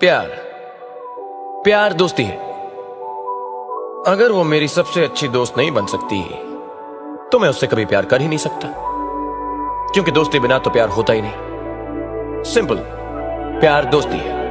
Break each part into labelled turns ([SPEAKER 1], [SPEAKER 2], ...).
[SPEAKER 1] प्यार। प्यार दोस्ती है। अगर वो मेरी सबसे अच्छी दोस्त नहीं बन सकती तो मैं उससे कभी प्यार कर ही नहीं सकता। क्योंकि दोस्ती बिना तो प्यार होता ही नहीं। सिंपल। प्यार दोस्ती है।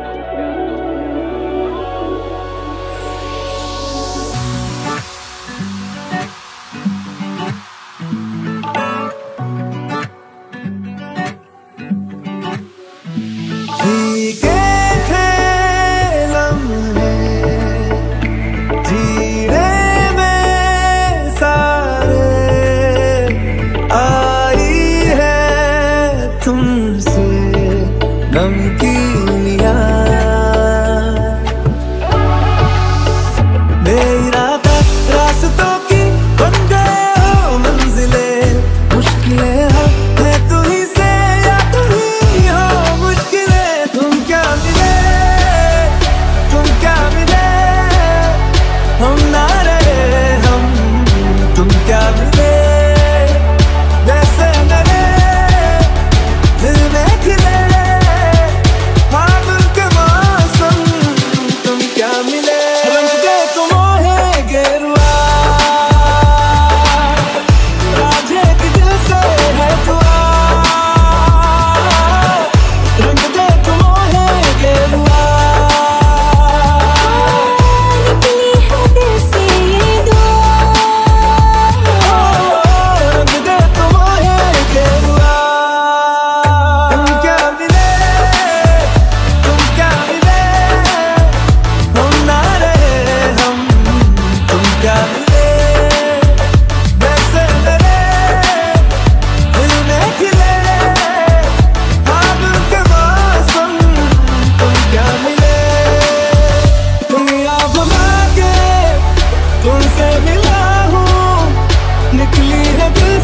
[SPEAKER 2] I'm giving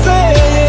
[SPEAKER 2] say.